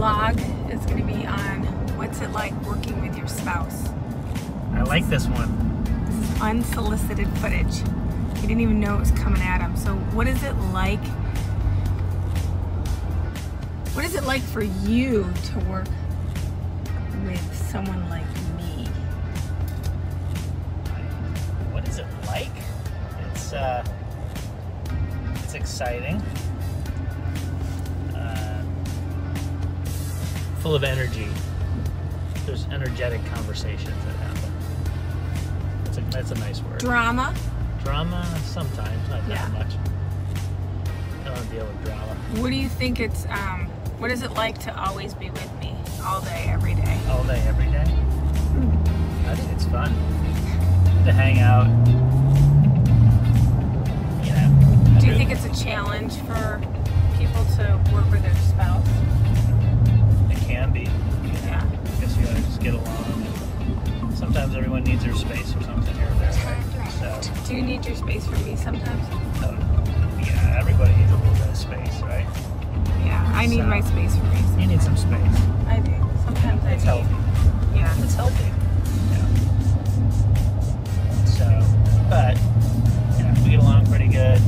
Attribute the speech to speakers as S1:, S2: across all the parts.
S1: vlog is going to be on what's it like working with your spouse.
S2: I like this one.
S1: This is unsolicited footage. He didn't even know it was coming at him. So what is it like? What is it like for you to work with someone like me?
S2: What is it like? It's uh, it's exciting. Full of energy. There's energetic conversations that happen. That's a, that's a nice word.
S1: Drama?
S2: Drama sometimes, not
S1: Yeah.
S2: that much. I don't deal with drama
S1: What do you think it's, um, what is it like to always be with me all day, every day?
S2: all day, every day. I think it's fun to hang out. You know.
S1: Do you think it's a challenge for people to work with their
S2: everyone needs their space or something here or there. Right? So,
S1: Do you need your space for me sometimes?
S2: oh, yeah, everybody needs a little bit of space, right?
S1: Yeah, I need
S2: So-
S1: my space for me.
S2: You need some space.
S1: I do. Sometimes I
S2: It's
S1: do.
S2: healthy.
S1: Yeah.
S2: It's healthy. Yeah. So, but know, we get along pretty good.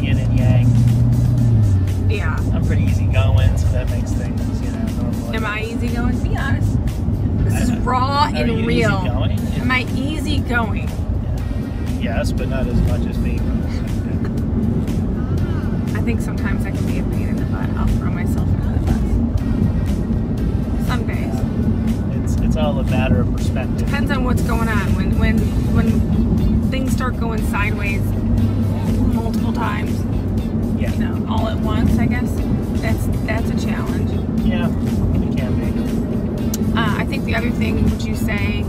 S2: Yin and yang.
S1: Yeah.
S2: I'm pretty easygoing, so that makes things, you know, normal.
S1: Am I easygoing? Be honest. Raw
S2: Are
S1: and real.
S2: easygoing?
S1: Am I easygoing?
S2: Yes, but not as much as me.
S1: I think sometimes I can be a pain in the butt. I'll throw myself under the bus. Some days.
S2: It's it's all a matter of perspective.
S1: Depends on what's going on. When when when things start going sideways multiple times,
S2: Yeah.
S1: you know, all at once, I guess that's that's a challenge.
S2: Yeah, it can be.
S1: Uh, I think the other thing, would you say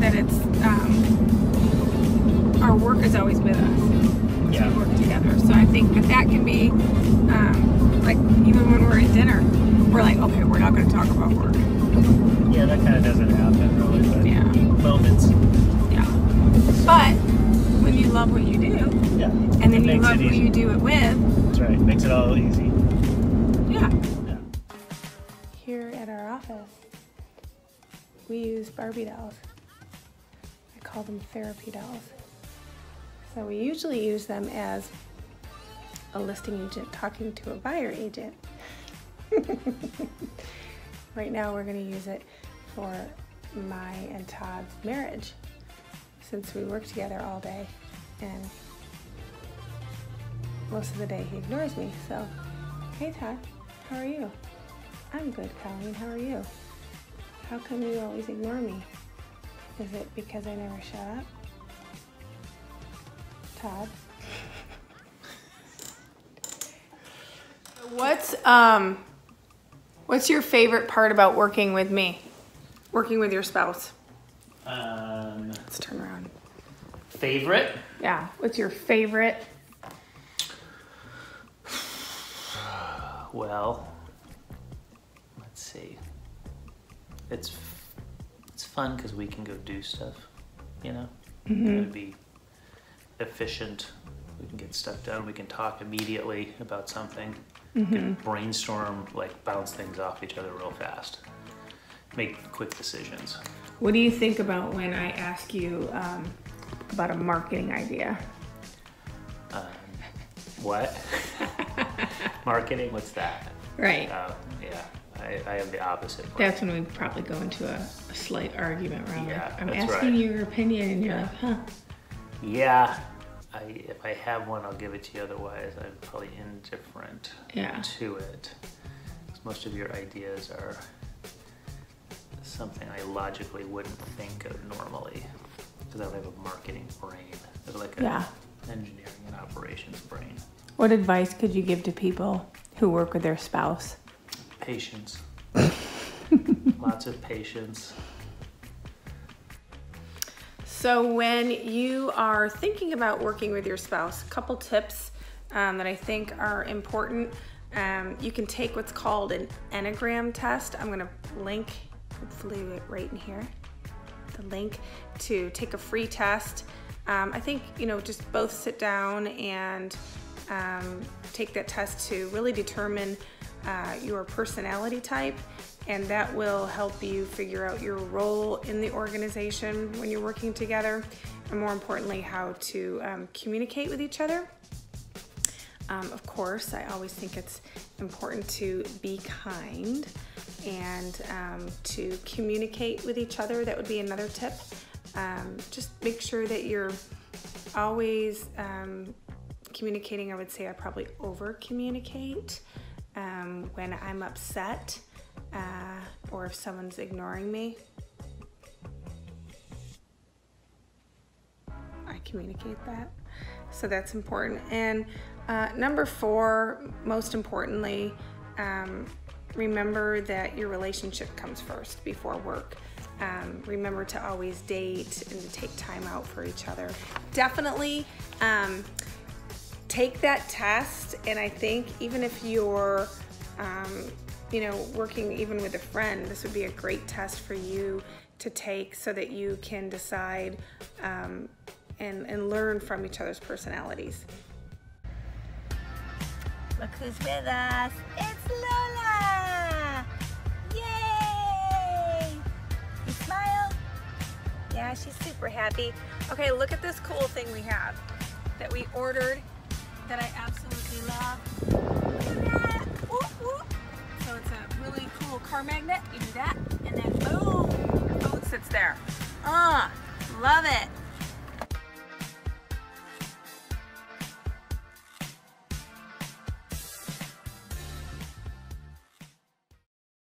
S1: that it's um, our work is always with us.
S2: Yeah.
S1: We work together. So I think that that can be um, like even when we're at dinner, we're like, okay, we're not going to talk about work.
S2: Yeah, that kind of doesn't happen really, but
S1: Yeah.
S2: moments.
S1: Yeah. But when you love what you do,
S2: Yeah.
S1: and then
S2: It
S1: you love who you do it with,
S2: That's right. Makes it all easy.
S1: yeah. Here at our office, we use Barbie dolls. I call them therapy dolls. So we usually use them as a listing agent talking to a buyer agent. right now, we're going to use it for my and Todd's marriage since we work together all day and most of the day he ignores me. So, hey Todd, how are you? I'm good, Colleen. How are you? How come you always ignore me? Is it because I never shut up? Todd? What's um what's your favorite part about working with me? Working with your spouse?
S2: Um,
S1: Let's turn around.
S2: favorite?
S1: Yeah. What's your favorite?
S2: Well, let's see. It's it's fun because we can go do stuff. You know,
S1: Mm-hmm.
S2: it would be efficient. We can get stuff done. We can talk immediately about something.
S1: Mm-hmm.
S2: can brainstorm, like bounce things off each other real fast. Make quick decisions.
S1: What do you think about when I ask you um, about a marketing idea?
S2: Um, what? Marketing? What's that?
S1: Right.
S2: Uh, I, have the opposite.
S1: That's when we probably go into a, a slight argument around
S2: Yeah,
S1: like, I'm asking
S2: right.
S1: your opinion and you're
S2: Yeah.
S1: like, huh?
S2: Yeah, I, if I have one, I'll give it to you. Otherwise, I'm probably indifferent
S1: Yeah.
S2: to it. 'Cause most of your ideas are something I logically wouldn't think of normally because I don't have a marketing brain. Like a
S1: Yeah.
S2: engineering and operations brain.
S1: What advice could you give to people who work with their spouse?
S2: Patience. Lots of patience.
S1: So, when you are thinking about working with your spouse, a couple tips um, that I think are important. Um, you can take what's called an Enneagram test. I'm going to link, hopefully, right in here, the link to take a free test. Um, I think, you know, just both sit down and um, take that test to really determine uh, your personality type, and that will help you figure out your role in the organization when you're working together, and more importantly, how to um, communicate with each other. Um, of course, I always think it's important to be kind and um, to communicate with each other. That would be another tip. Um, just make sure that you're always um, communicating. I would say I probably over communicate um, when I'm upset uh, or if someone's ignoring me. I communicate that. So that's important. And uh, number four, most importantly, um, remember that your relationship comes first before work. Um, remember to always date and to take time out for each other. Definitely um, take that test, and I think even if you're, um, you know, working even with a friend, this would be a great test for you to take so that you can decide um, and, and learn from each other's personalities.
S3: Look who's with us. It's Lola. Yay! You smile? Yeah, she's super happy.
S1: Okay, look at this cool thing we have that we ordered that I absolutely love. Look at that. Whoop, whoop. So it's a really cool car magnet. You do that, and then boom, your phone sits there. Ah, love it.